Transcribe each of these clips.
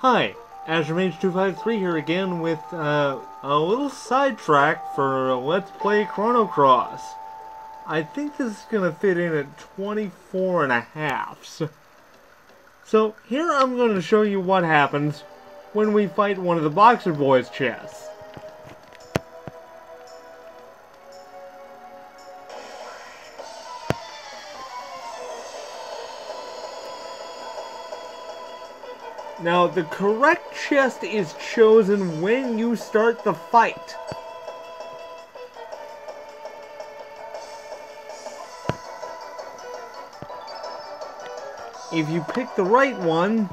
Hi, AzureMage253 here again with uh, a little sidetrack for Let's Play Chrono Cross. I think this is going to fit in at 24 and a half. So, so here I'm going to show you what happens when we fight one of the Boxer Boys' chests. Now, the correct chest is chosen when you start the fight. If you pick the right one,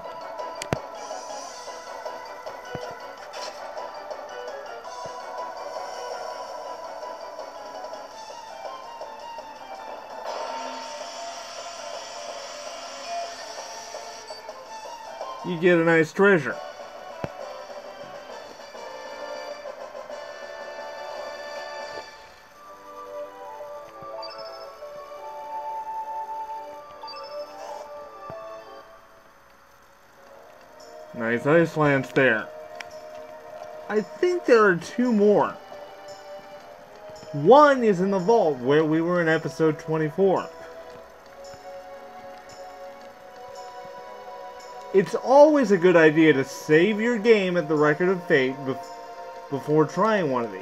you get a nice treasure. Nice ice lance there. I think there are two more. One is in the vault where we were in episode 24. It's always a good idea to save your game at the Record of Fate bef before trying one of these.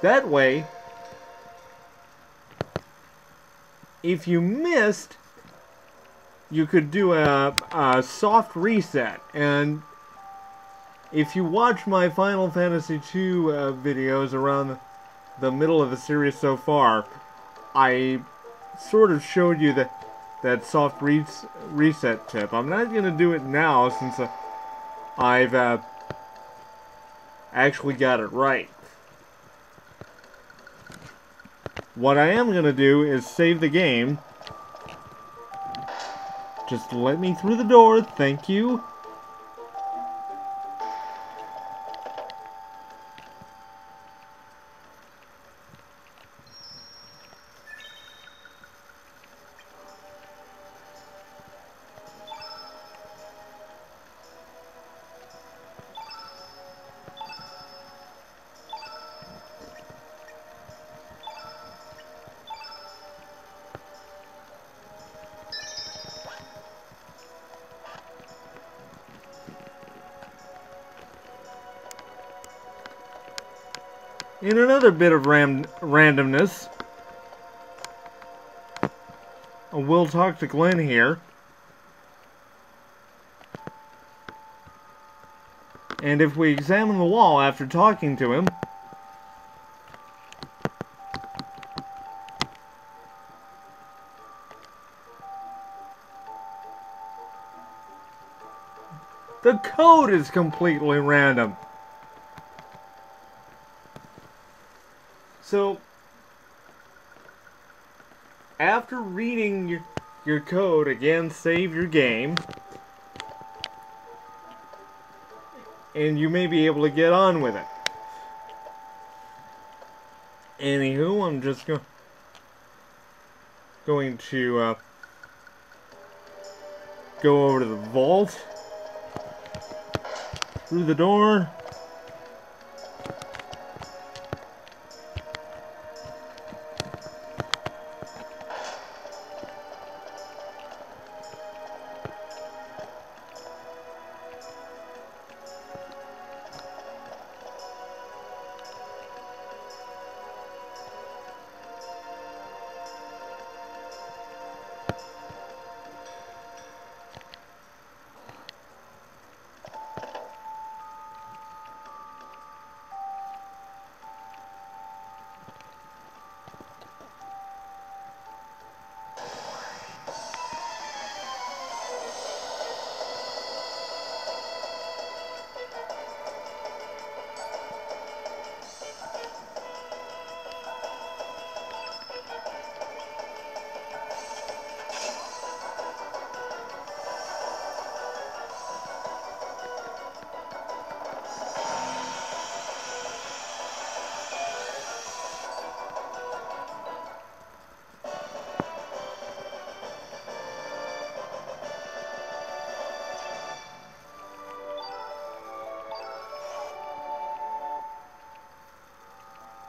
That way, if you missed, you could do a, a soft reset. And if you watch my Final Fantasy II uh, videos around the middle of the series so far, I sort of showed you that that soft res reset tip. I'm not going to do it now since uh, I've uh, actually got it right. What I am going to do is save the game. Just let me through the door, thank you. In another bit of ram randomness, we'll talk to Glenn here. And if we examine the wall after talking to him, the code is completely random. So, after reading your, your code, again, save your game. And you may be able to get on with it. Anywho, I'm just go going to uh, go over to the vault. Through the door.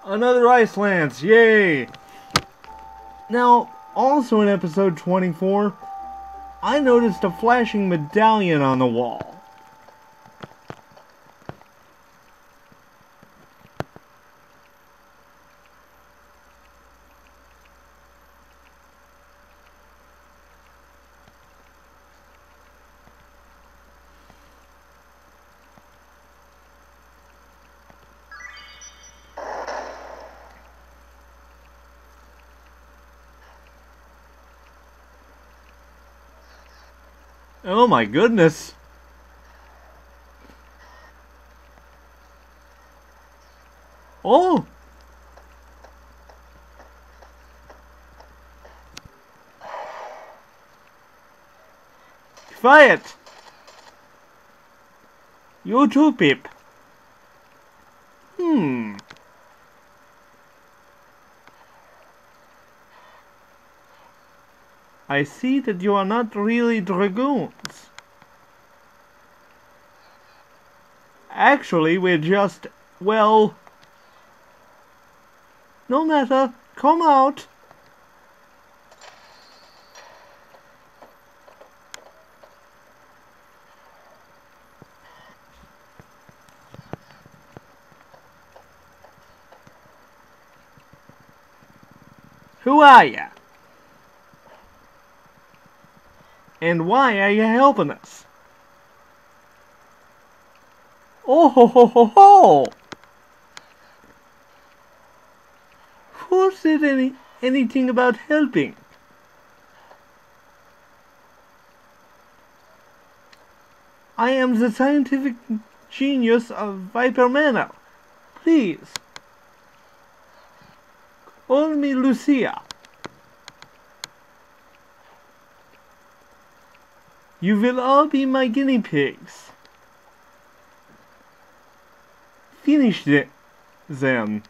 Another Ice Lance, yay! Now, also in episode 24, I noticed a flashing medallion on the wall. Oh my goodness. Oh! Quiet! You too, Pip. Hmm. I see that you are not really dragoons. Actually, we're just, well... No matter, come out. Who are you? And why are you helping us? Oh ho ho ho ho! Who said any anything about helping? I am the scientific genius of Viper Manor. Please. Call me Luccia. You will all be my guinea pigs. Finish them.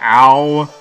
Ow.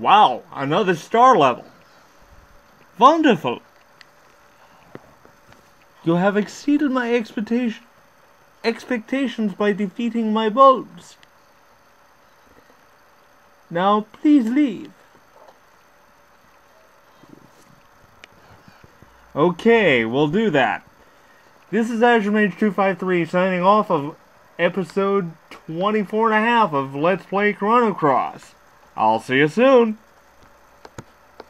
Wow, another star level. Wonderful. You have exceeded my expectation, expectations by defeating my bulbs. Now, please leave. Okay, we'll do that. This is AzureMage253 signing off of episode 24 and a half of Let's Play Chrono Cross. I'll see you soon.